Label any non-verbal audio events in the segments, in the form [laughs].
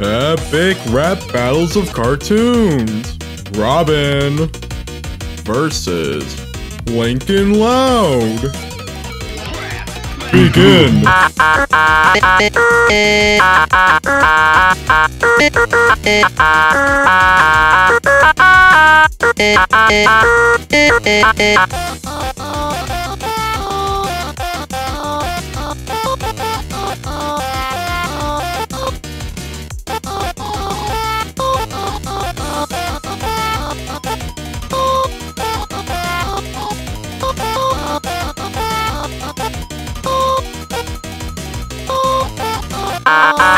Epic rap battles of cartoons. Robin versus Lincoln Loud. Begin. [laughs]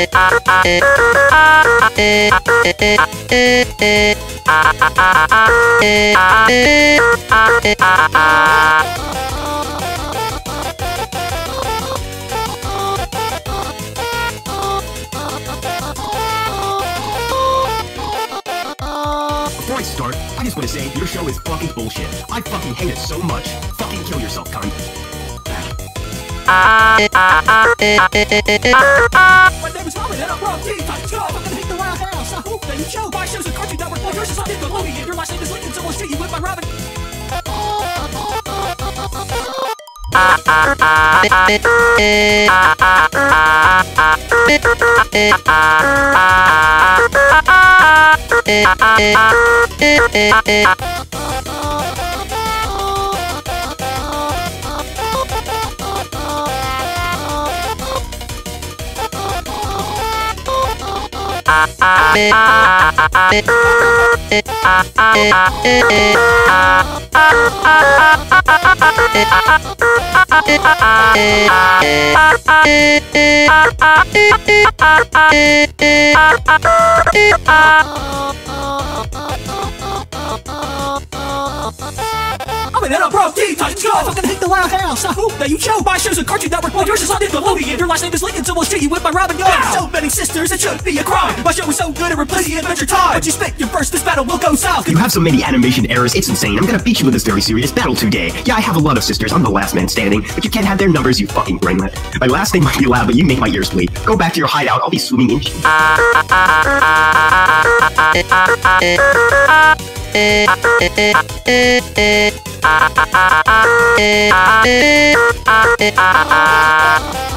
Before I start, I just want to say your show is fucking bullshit. I fucking hate it so much. Fucking kill yourself, cunt. My name is and I'm from Teen Titans Go! I fucking hate the House! I shows is on your last name is Lincoln, so we'll you Robin! I'm an Teen Titans Go! I fucking hate the Loud House! I hope that you show my shows at Cartoon Network while yours is on Nickelodeon your last name is Lincoln, so we'll treat you with my Robin Young! So sisters, it should be a crime! My show is so good at replacing Adventure Time! But you spit your first, this battle will go south! You have so many animation errors, it's insane. I'm gonna beat you with this very serious battle today. Yeah, I have a lot of sisters, I'm the last man standing, but you can't have their numbers, you fucking brainlet. My last name might be loud, but you make my ears bleed. Go back to your hideout, I'll be swimming in you. [laughs]